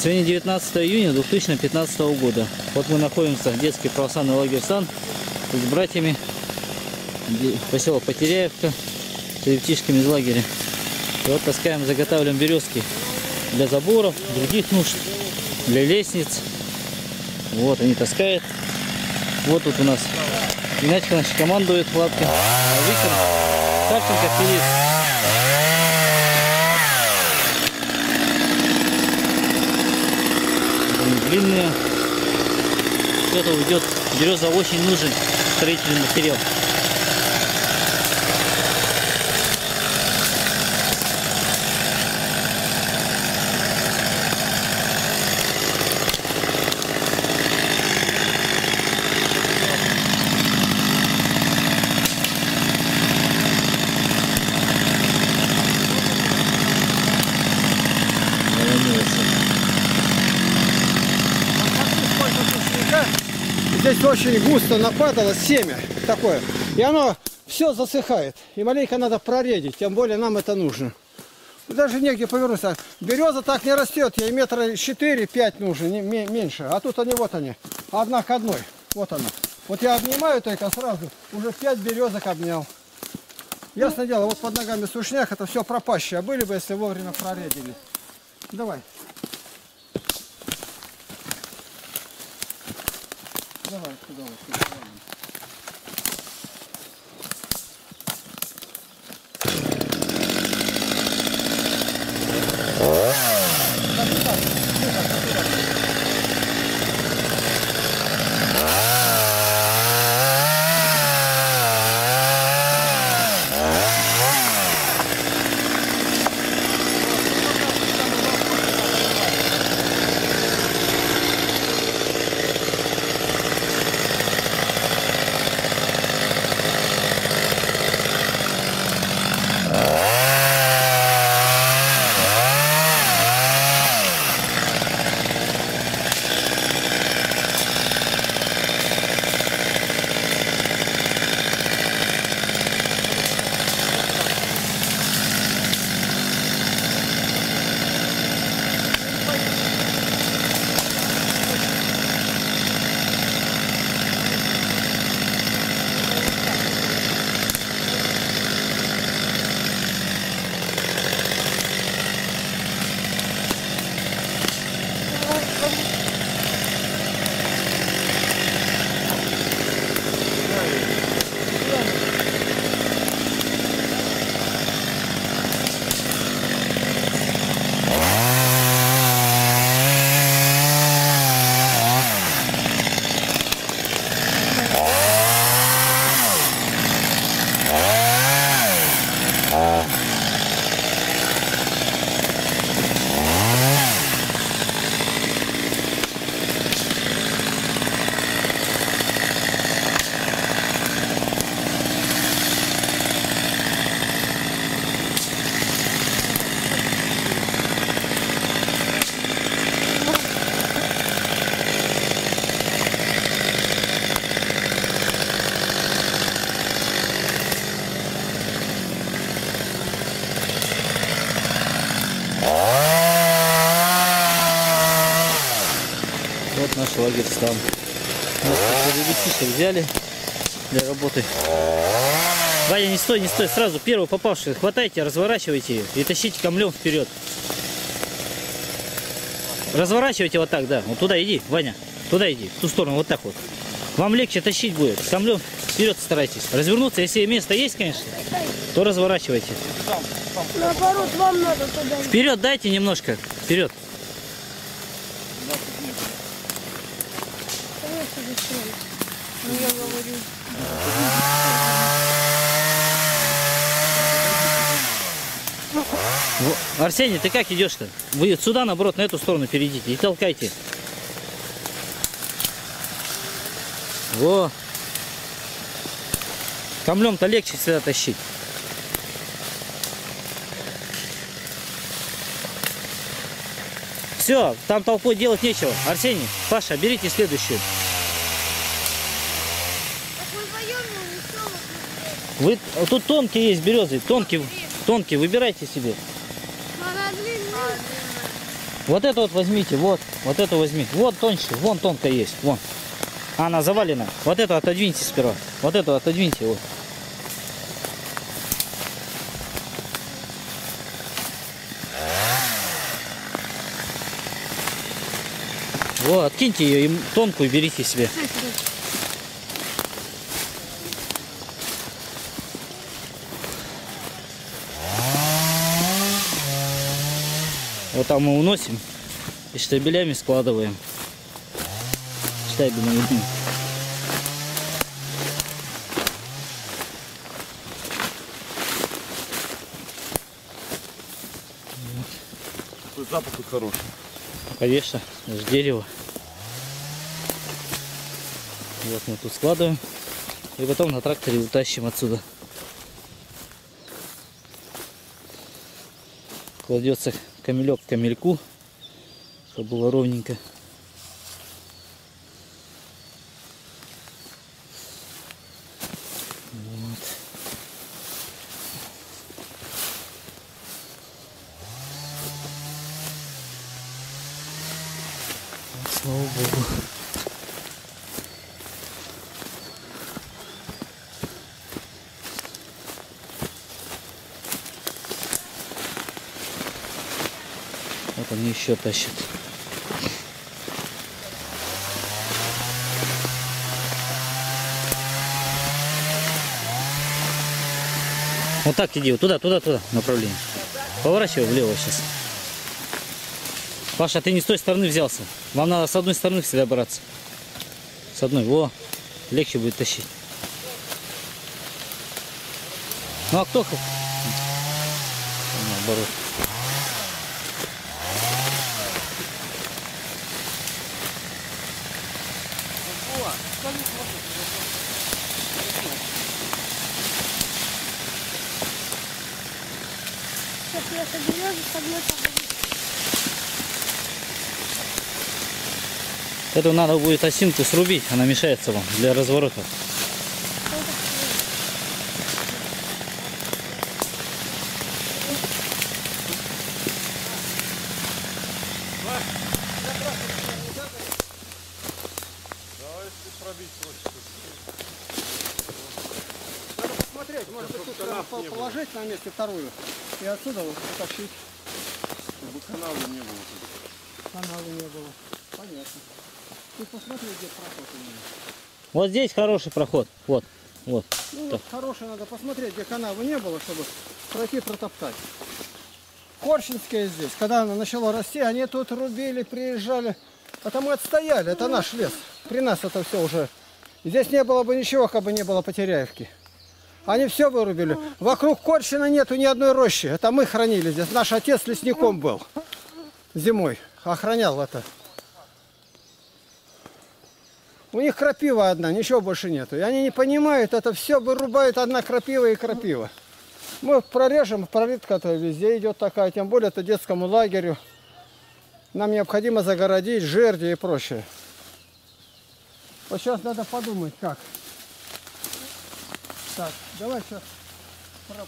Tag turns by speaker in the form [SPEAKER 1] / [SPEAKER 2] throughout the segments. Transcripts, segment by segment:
[SPEAKER 1] Сегодня 19 июня 2015 года. Вот мы находимся в детский православный лагерь Сан с братьями. Поселок Потеряевка с ребятишками из лагеря. И вот таскаем, заготавливаем березки для заборов, других нужд, для лестниц. Вот они таскают. Вот тут у нас наш командует Лапкин, а Виктор Савченко Филипп. Длинные. Кто-то уйдет. Береза очень нужен строительный материал. Навернется.
[SPEAKER 2] Сколько Здесь очень густо нападало семя такое. И оно все засыхает. И маленько надо проредить, тем более нам это нужно. Даже негде повернуться. Береза так не растет, ей метра 4-5 нужно, не, ме- меньше. А тут они, вот они, одна к одной. Вот она. Вот я обнимаю только сразу, уже 5 березок обнял. Ясное дело, вот под ногами сушняк, это все пропащее. А были бы, если вовремя проредили. Давай. Давай, туда вот. туда, ладно.
[SPEAKER 1] Лагерь стан. Ребятишек взяли для работы. Ваня, не стой, не стой, сразу первый попавший. Хватайте, разворачивайте и тащите камлем вперед. Разворачивайте вот так, да. Вот туда иди, Ваня. Туда иди, в ту сторону, вот так вот. Вам легче тащить будет. Камлем вперед старайтесь. Развернуться, если место есть, конечно, то разворачивайте.
[SPEAKER 3] Наоборот, вам надо туда.
[SPEAKER 1] Вперед дайте немножко. Вперед. Арсений, ты как идешь-то? Вы сюда, наоборот, на эту сторону перейдите и толкайте. Во. Камлем-то легче всегда тащить. Все, там толпой делать нечего. Арсений, Паша, берите следующую.
[SPEAKER 3] Так мы вдвоем не весело.
[SPEAKER 1] Вы, тут тонкие есть березы, тонкие, тонкие, выбирайте себе. Вот это вот возьмите, вот, вот эту возьмите. Вот тоньше, вон тонко есть, вон. Она завалена. Вот эту отодвиньте сперва. Вот эту отодвиньте. Вот. Вот, откиньте ее и тонкую берите себе. Вот там мы уносим и штабелями складываем. Одним.
[SPEAKER 4] Такой запах тут хороший.
[SPEAKER 1] Конечно, это же дерево. Вот мы тут складываем. И потом на тракторе утащим отсюда. Кладется камелек к камельку, чтобы было ровненько. Вот. Вот, Слава Богу. Вот они еще тащат. Вот так иди, вот туда, туда, туда направление. Поворачивай влево сейчас. Паша, ты не с той стороны взялся. Вам надо с одной стороны всегда браться. С одной. Во. Легче будет тащить. Ну а кто? Наоборот. Эту надо будет осинку срубить, она мешается вам для разворота.
[SPEAKER 2] Положить на месте вторую. И отсюда вот утащить.
[SPEAKER 4] Чтобы канала не было.
[SPEAKER 2] Канала не было. Понятно. Ты посмотри, где проход у меня.
[SPEAKER 1] Вот здесь хороший проход. Вот. Вот.
[SPEAKER 2] Ну,
[SPEAKER 1] Так.
[SPEAKER 2] вот хороший надо посмотреть, где канавы не было, чтобы пройти протоптать. Корчинская здесь, когда она начала расти, они тут рубили, приезжали. Это мы отстояли, это наш лес. При нас это все уже. Здесь не было бы ничего, как бы не было Потеряевки. Они все вырубили. Вокруг Корчина нету ни одной рощи. Это мы хранили здесь. Наш отец лесником был. Зимой. Охранял это. У них крапива одна, ничего больше нету. И они не понимают, это все вырубают одна крапива и крапива. Мы прорежем, прорытка-то везде идет такая, тем более это детскому лагерю. Нам необходимо загородить жерди и прочее. Вот сейчас надо подумать, как. Так, давай сейчас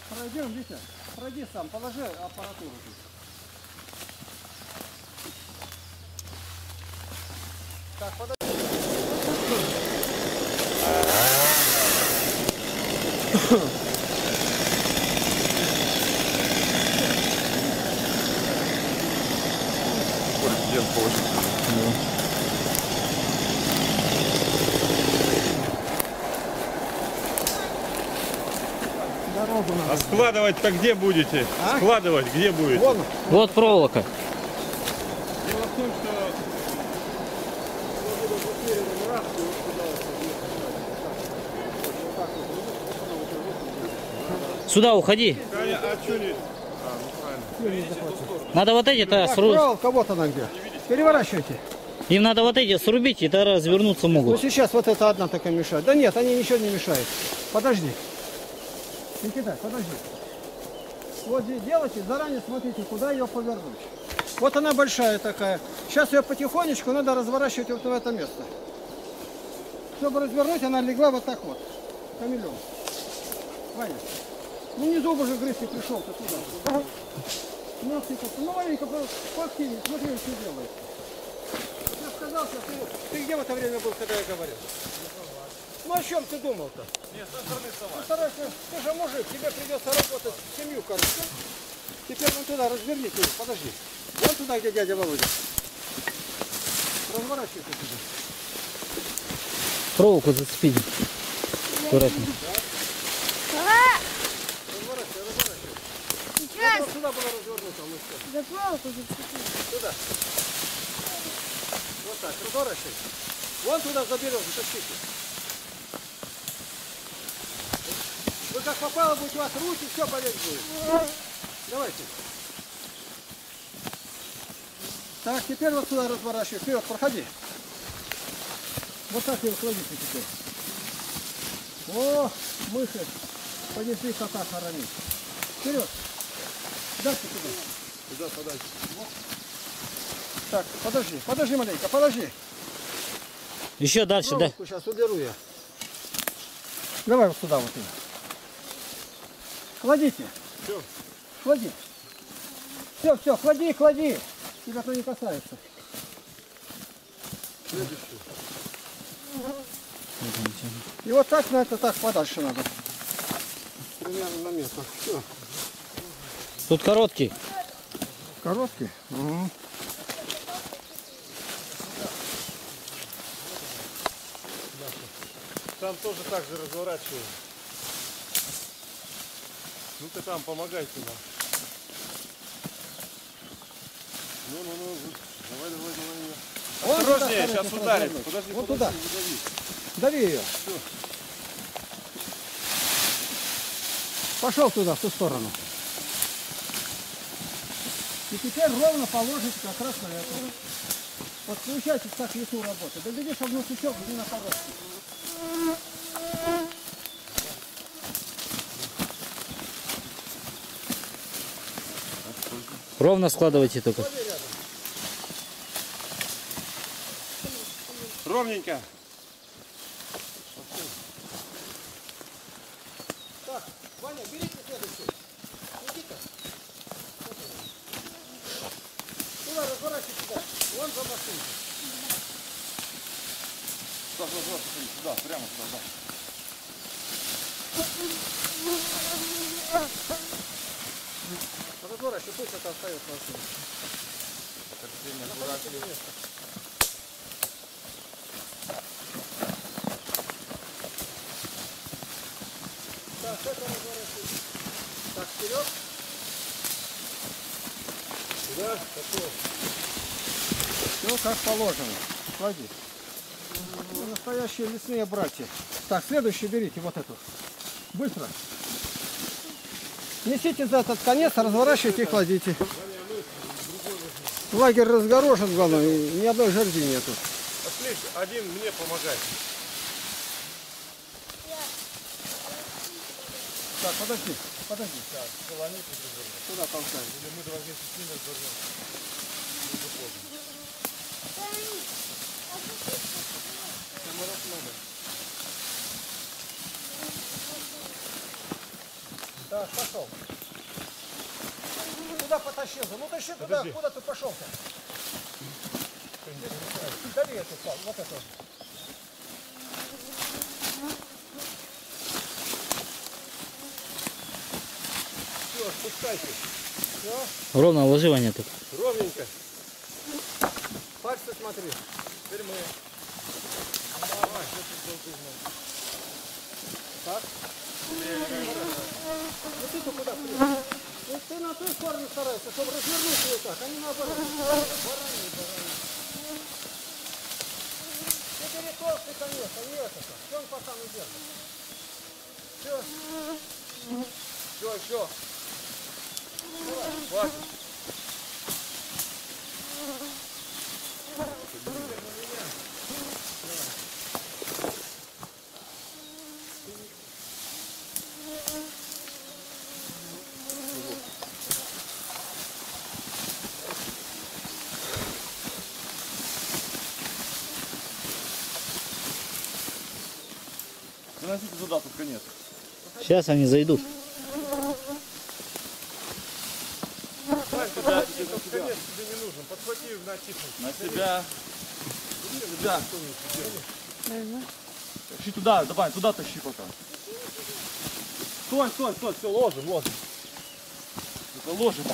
[SPEAKER 2] пройдем, Витя. Пройди сам, положи аппаратуру. тут. Так, подожди.
[SPEAKER 4] Президент получится.
[SPEAKER 2] Дорогу надо.
[SPEAKER 4] А складывать-то где будете?
[SPEAKER 2] А?
[SPEAKER 4] Складывать где будете?
[SPEAKER 2] Вон,
[SPEAKER 1] Вот проволока.
[SPEAKER 4] Дело в том, что
[SPEAKER 1] Сюда уходи. Надо вот эти-то срубить.
[SPEAKER 2] вот она где. Переворачивайте.
[SPEAKER 1] Им надо вот эти срубить, и тогда развернуться
[SPEAKER 2] Ну
[SPEAKER 1] могут.
[SPEAKER 2] сейчас вот это одна такая мешает. Да нет, они ничего не мешают. Подожди. Никита, подожди. Вот здесь делайте, заранее смотрите, куда ее повернуть. Вот она большая такая. Сейчас ее потихонечку надо разворачивать вот в это место. Чтобы развернуть, она легла вот так вот. Камелем. Ваня. Ну внизу уже грызть и пришел ты туда. Насыпался. Ну, маленько по- подкинь, смотри, что делает. Я сказал, что ты, ты где в это время был, когда я говорил? Ну о чем ты думал-то? Нет, со стороны сама. Старайся, ты же мужик, тебе придется работать, семью кормить. Теперь вон туда разверните, его, подожди. Вон туда, где дядя Володя. Разворачивайся туда.
[SPEAKER 1] Проволоку зацепить. Аккуратно.
[SPEAKER 3] А,
[SPEAKER 2] Разворачивай, разворачивай.
[SPEAKER 3] сейчас
[SPEAKER 2] Вот сюда было развернуто, ну все.
[SPEAKER 3] за проволоку зацепил.
[SPEAKER 2] Туда. Вот так, разворачивай. Вон туда заберем, затащите. Вы как попало будете у вас руки, все болеть будет. Давайте. Так, теперь вот сюда разворачивай. Вперед, проходи. Вот так его кладите теперь. О, мыши. Понесли кота хоронить. Вперед. Дальше туда.
[SPEAKER 4] Куда подальше?
[SPEAKER 2] Так, подожди, подожди маленько, подожди.
[SPEAKER 1] Еще дальше, да?
[SPEAKER 2] сейчас уберу я. Давай вот сюда вот. Кладите.
[SPEAKER 4] Все.
[SPEAKER 2] Клади. Все, все, клади, клади. Тебя то не касается. И вот так на это так подальше надо. Примерно на метр. Все.
[SPEAKER 1] Тут короткий.
[SPEAKER 2] Короткий? Угу.
[SPEAKER 4] Там тоже так же разворачиваем. Ну ты там помогайте нам. Ну, ну, ну, давай, давай, давай. Осторожнее,
[SPEAKER 2] туда,
[SPEAKER 4] сейчас ударит. Подожди,
[SPEAKER 2] Вот
[SPEAKER 4] подожди,
[SPEAKER 2] туда.
[SPEAKER 4] дави.
[SPEAKER 2] Дави ее. Пошел туда, в ту сторону. И теперь ровно положите как раз на эту. Вот получайте так лесу работы. Доведи, чтобы на сучок не на коробке.
[SPEAKER 1] Ровно складывайте только.
[SPEAKER 4] Ровненько.
[SPEAKER 2] Так, Ваня, берите следующий. Никита. Туда разворачивайте сюда. Вон за машинкой.
[SPEAKER 4] Сюда, сюда, сюда, сюда, прямо сюда, да.
[SPEAKER 2] Разворачивай, пусть это остается. на машине. Так, вперед. Сюда, такое. Ну, как положено. Клади. Ну, Настоящие лесные братья. Так, следующий берите вот эту. Быстро. Несите за этот конец, разворачивайте и кладите. Лагерь разгорожен, главное, ни одной жерди нету.
[SPEAKER 4] Пошли, один мне помогай.
[SPEAKER 2] Так, подожди, подожди. Туда толкай. Так, пошел. Куда потащился? Ну тащи туда,
[SPEAKER 4] Подожди.
[SPEAKER 2] куда ты пошел-то? Эту, пал- вот эту.
[SPEAKER 4] Все.
[SPEAKER 1] Ровно уложивание тут.
[SPEAKER 4] Ровненько.
[SPEAKER 2] Пальцы смотри. Теперь мы. Так. Ну ты-то куда? Ну ты на той стороне старайся, чтобы развернуть ее так, а не наоборот. Барани, барани. Ты бери толстый конец, а не это-то. Что он пацан и держит? Все.
[SPEAKER 4] Все, все. Хватит. Выносите туда под конец.
[SPEAKER 1] Сейчас они зайдут.
[SPEAKER 4] Сань, ты на себя. тебе не нужен. Подхвати на тихо.
[SPEAKER 5] На себя. На себя. Тащи туда, давай, туда тащи пока. Стой, стой, стой, все, ложим, ложим. Это ложим.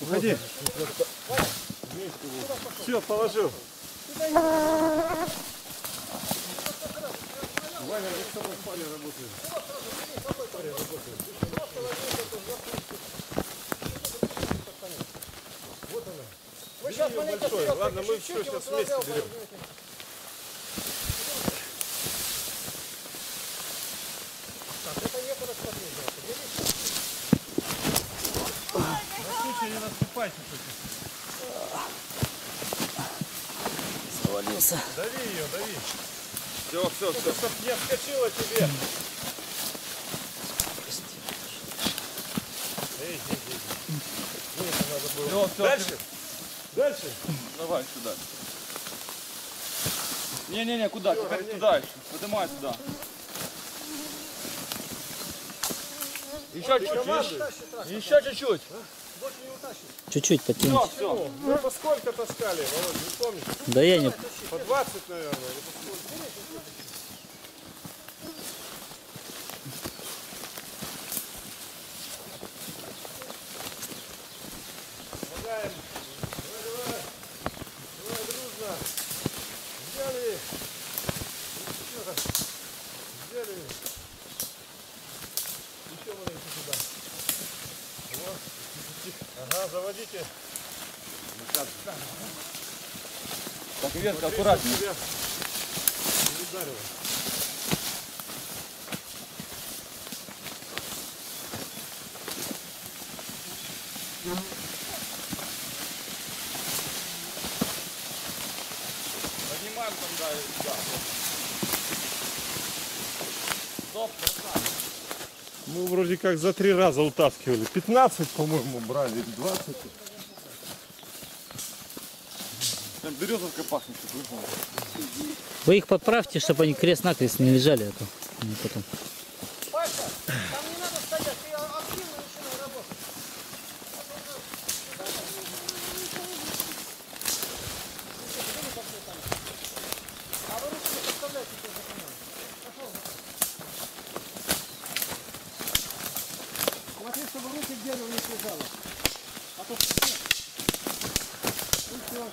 [SPEAKER 4] Уходи. Все, положил. Ваня, мы с тобой в паре работаем.
[SPEAKER 2] Вы сейчас
[SPEAKER 4] Ее большой. Ладно, мы все сейчас вместе берем. На случай не наступайте.
[SPEAKER 1] Завалился.
[SPEAKER 4] Дави ее, дави. Все, все, все. Чтоб не отскочила тебе. Эй, эй, эй. Это. Дальше. Дальше.
[SPEAKER 5] Давай сюда. Не-не-не, куда? Теперь туда еще. Поднимай туда. Еще чуть-чуть. Еще чуть-чуть.
[SPEAKER 1] Чуть-чуть
[SPEAKER 5] Все,
[SPEAKER 1] подтяните.
[SPEAKER 5] все.
[SPEAKER 4] Мы по сколько таскали, Володь, не помнишь?
[SPEAKER 1] Да я не...
[SPEAKER 4] По 20, наверное. или по сколько? Помогаем. Давай, давай. Давай, дружно. Взяли. Еще раз. Взяли. Еще маленько сюда. Вот. Заводите.
[SPEAKER 5] Так, ветка, аккуратнее.
[SPEAKER 4] Не ударило.
[SPEAKER 5] Поднимаем там, да, да. Стоп, красавчик.
[SPEAKER 4] Мы вроде как за три раза утаскивали. 15, по-моему, брали, или 20.
[SPEAKER 5] Там березовка пахнет. Вы
[SPEAKER 1] их подправьте, чтобы они крест-накрест не лежали, а то они потом.
[SPEAKER 2] Паша, там не надо стоять, ты активно начинай работать. А вы руки не подставляйте себе за камеру. Пошел. Смотри, чтобы руки к дереву не прижало. А то... Ну все.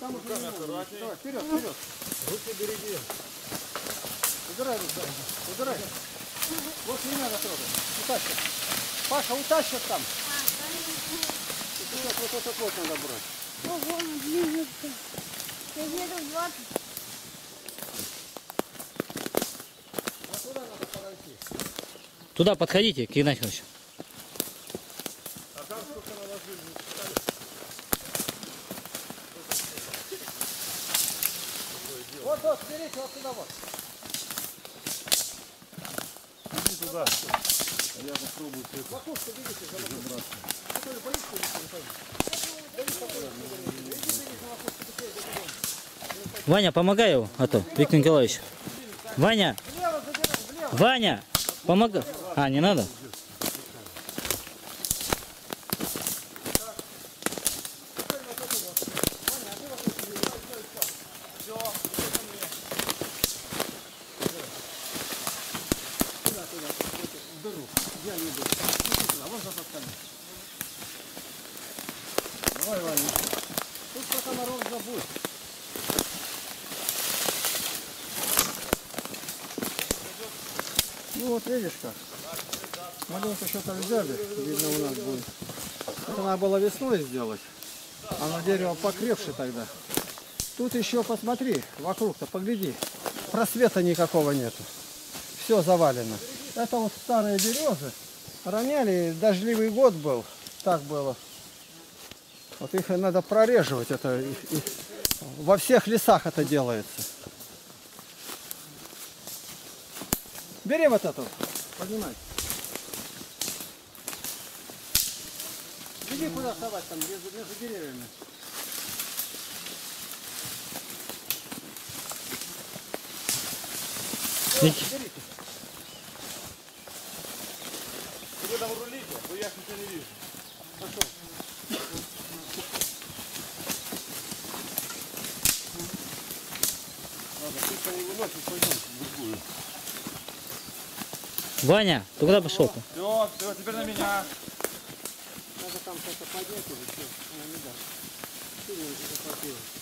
[SPEAKER 2] Там уже не надо. Давай, вперед, вперед.
[SPEAKER 4] Руки береги.
[SPEAKER 2] Убирай руки, убирай. Вот не надо трогать. Утащит. Паша, утащит там. Вот, вот, вот, вот надо брать.
[SPEAKER 3] Ого, он движется. Я еду в 20.
[SPEAKER 2] Вот туда надо подойти.
[SPEAKER 1] Туда подходите, к Игнатьевичу.
[SPEAKER 4] А там сколько наложили? не считали?
[SPEAKER 2] Вот, вот, берите вот сюда вот.
[SPEAKER 4] Иди туда. А я попробую все это.
[SPEAKER 2] Макушку берите за макушку. Ты то ли боишься, не.
[SPEAKER 1] Ваня, помогай его, а то, Виктор Николаевич. Ваня,
[SPEAKER 2] Влево забирай, влево.
[SPEAKER 1] Ваня, помогай. А, не надо?
[SPEAKER 2] Давай, Ваня. Тут пока народ забудь. Ну вот видишь как. Маленько что-то взяли, видно у нас будет. Это надо было весной сделать. Оно дерево покрепше тогда. Тут еще посмотри, вокруг-то погляди. Просвета никакого нету. Все завалено. Это вот старые березы. Роняли, дождливый год был. Так было. Вот их надо прореживать. Это и- и во всех лесах это делается. Бери вот эту. Поднимай. Иди куда совать там, между, между деревьями.
[SPEAKER 1] Ник...
[SPEAKER 2] Вы
[SPEAKER 4] там рулите, но я ничего не вижу. Пошел.
[SPEAKER 1] Ваня, ты куда пошел-то?
[SPEAKER 5] Все, все, теперь на меня.
[SPEAKER 2] Надо там что-то поднять или что? Она не даст. Сильно не захватило.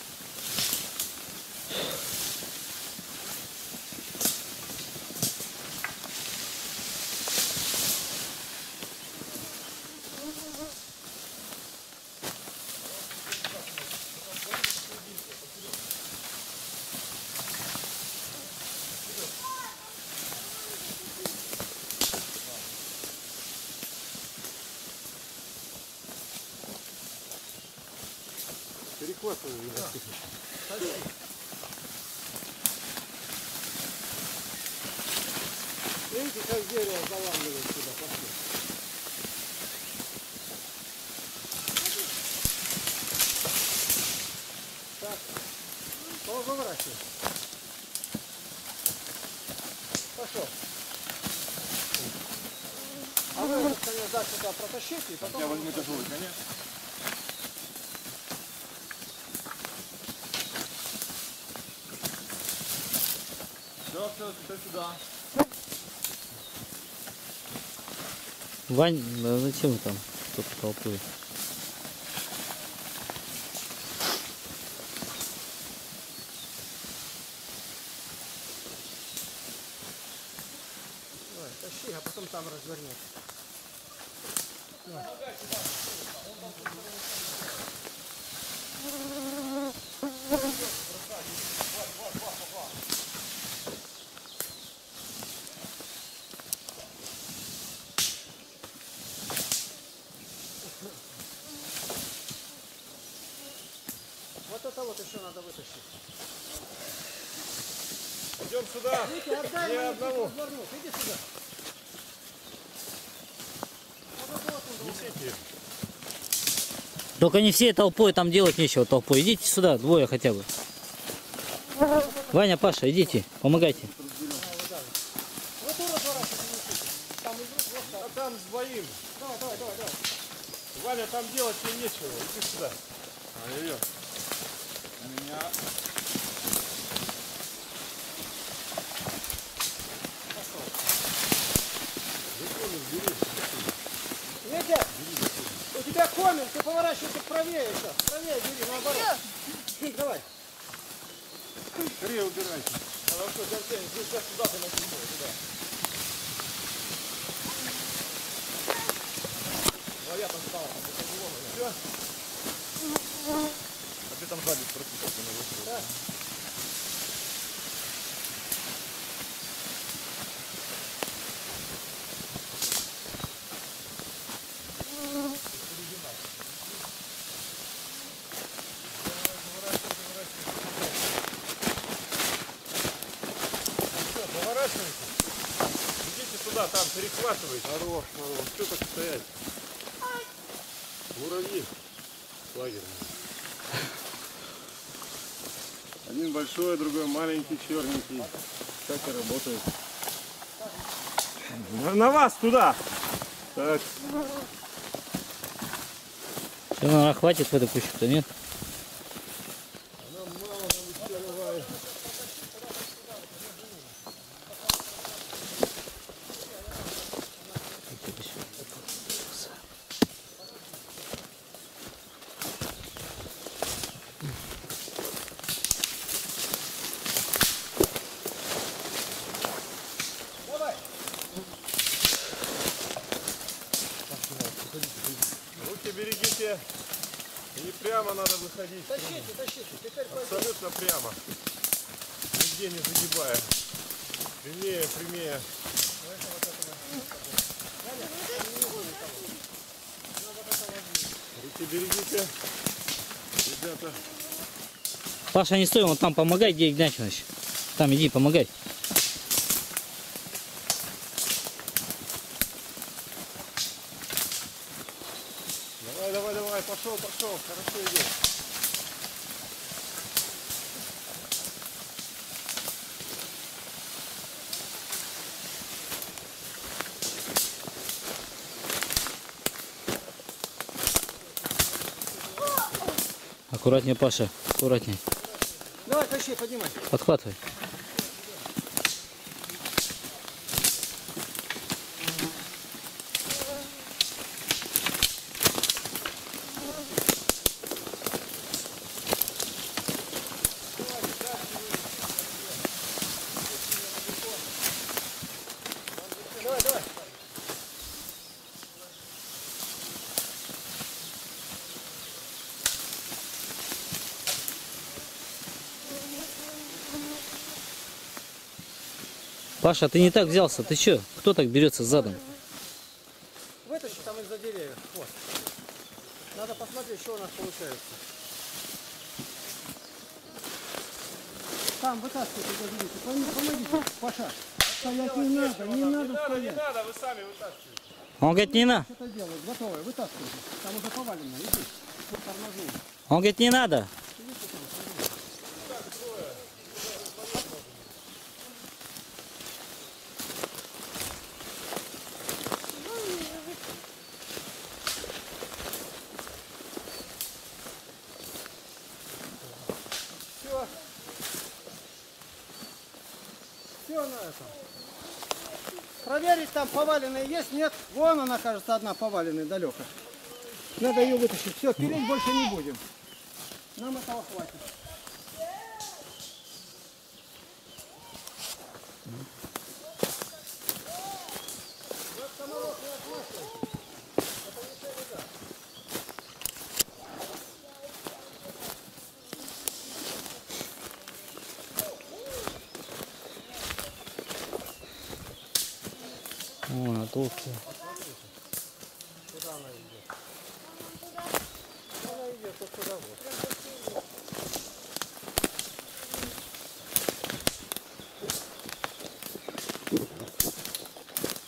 [SPEAKER 2] Поворачивай. Пошел. А вы конец да, сюда протащите и потом...
[SPEAKER 5] Я возьму тяжелый конец. Все, все, теперь сюда.
[SPEAKER 1] Вань, да зачем там тут толпы?
[SPEAKER 2] Развернешь. Вот это вот еще надо вытащить.
[SPEAKER 4] Идем сюда.
[SPEAKER 2] Витя, отдай
[SPEAKER 4] Ни
[SPEAKER 2] мне
[SPEAKER 4] одного.
[SPEAKER 2] Иди сюда.
[SPEAKER 1] Только не всей толпой, там делать нечего толпой. Идите сюда, двое хотя бы. Ваня, Паша, идите, помогайте.
[SPEAKER 2] Вот ту разворачивай, несите. Там и вот, вот так.
[SPEAKER 4] А там с двоим.
[SPEAKER 2] Давай, давай, давай, давай.
[SPEAKER 4] Ваня, там делать тебе нечего. Иди сюда. Ай-яй-яй.
[SPEAKER 5] На меня.
[SPEAKER 2] Витя, у тебя комин, ты поворачивайся правее еще. Правее бери, наоборот. Давай.
[SPEAKER 4] Скорее убирайте.
[SPEAKER 5] Хорошо, Арсений, ты сейчас сюда ты на землю, сюда. Ну, а я там стал, там это было, Все. А ты там сзади на высоту.
[SPEAKER 4] Все, поворачивайте. Идите туда, там перехватывайте. Хорош, хорош. Что так стоять? Большой, другой маленький, черненький. Так и работает. На, вас туда! Так,
[SPEAKER 1] Все, наверное, хватит в эту кучу-то, нет?
[SPEAKER 2] Тащите, тащите. Теперь пойдем.
[SPEAKER 4] Абсолютно прямо. Нигде не загибая. Прямее, прямее. Руки берегите. Ребята.
[SPEAKER 1] Паша, не стой, вон там помогай, где Игнатьевич. Там иди, помогай.
[SPEAKER 4] Давай, давай, давай. Пошел, пошел. Хорошо идет.
[SPEAKER 1] Аккуратнее, Паша, аккуратнее.
[SPEAKER 2] Давай, тащи, поднимай.
[SPEAKER 1] Подхватывай. Паша, ты не так взялся. Ты чё? Кто так берется задом?
[SPEAKER 2] Вытащи там из-за деревьев. Вот. Надо посмотреть, что у нас получается. Там вытаскивайте, подождите. Пом- Помогите, Паша. Стоять не надо, не надо стоять.
[SPEAKER 4] надо, вы сами вытаскиваете.
[SPEAKER 1] Он говорит, не надо.
[SPEAKER 2] Что-то делают, готовое, вытаскивайте. Там уже повалено, иди.
[SPEAKER 1] Он говорит, не надо.
[SPEAKER 2] Проверить там поваленные есть, нет. Вон она, кажется, одна поваленная далеко. Надо ее вытащить. Все, пилить больше не будем. Нам этого хватит.
[SPEAKER 1] О, она толстая.
[SPEAKER 2] Она идет вот сюда вот.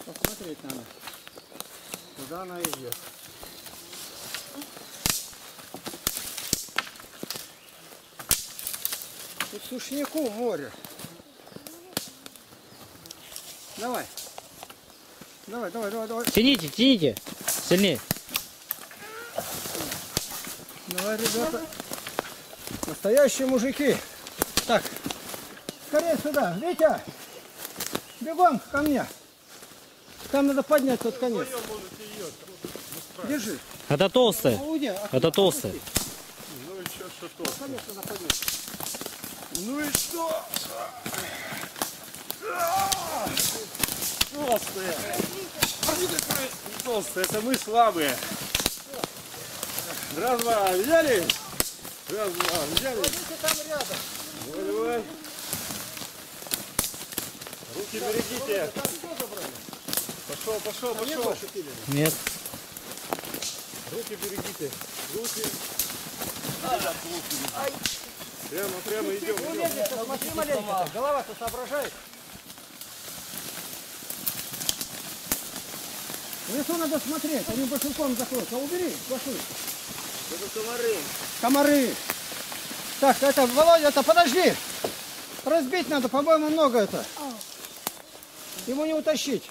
[SPEAKER 2] Посмотреть надо. Куда она идет. Тут сушняку море. Давай. Давай, давай, давай, давай.
[SPEAKER 1] Тяните, тяните. Сильнее.
[SPEAKER 2] Давай, ребята. Настоящие мужики. Так, скорее сюда. Витя, бегом ко мне. Там надо поднять тот конец. Держи.
[SPEAKER 1] Это толстая.
[SPEAKER 2] А
[SPEAKER 1] Это толстая.
[SPEAKER 4] Ну и что, что то?
[SPEAKER 2] конец надо поднять.
[SPEAKER 4] Ну и что? Толстые. Толстые, это мы слабые. Раз-два, взяли? Раз-два, взяли?
[SPEAKER 2] Ложите там рядом.
[SPEAKER 4] Давай, давай. Руки берегите. Пошел, пошел,
[SPEAKER 2] нет
[SPEAKER 4] пошел.
[SPEAKER 1] Нет.
[SPEAKER 4] Руки берегите. Руки. Прямо, прямо идем.
[SPEAKER 2] Голова-то соображает. В лесу надо смотреть, они большинством закроются. Убери, пошли.
[SPEAKER 4] Это комары.
[SPEAKER 2] Комары. Так, это, Володя, это подожди. Разбить надо, по-моему, много это. Ему не утащить.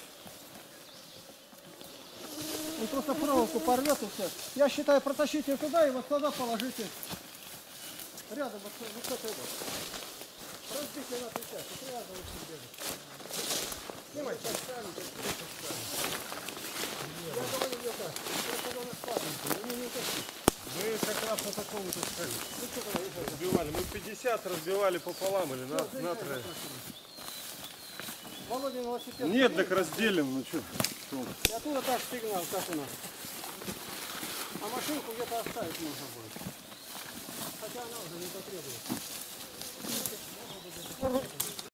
[SPEAKER 2] Он просто проволоку порвет и все. Я считаю, протащите туда и вот туда положите. Рядом вот, вот с этой вот. Разбить надо сейчас. Вот рядом вот себе. Снимай,
[SPEAKER 4] Мы как раз на таком вот.
[SPEAKER 2] Ну.
[SPEAKER 4] Разбивали. Мы 50 разбивали пополам или на, на трое.
[SPEAKER 2] Володя велосипед.
[SPEAKER 4] Нет, так разделим, ну что.
[SPEAKER 2] И оттуда так сигнал, как у нас. А машинку где-то оставить можно будет. Хотя она уже не потребует.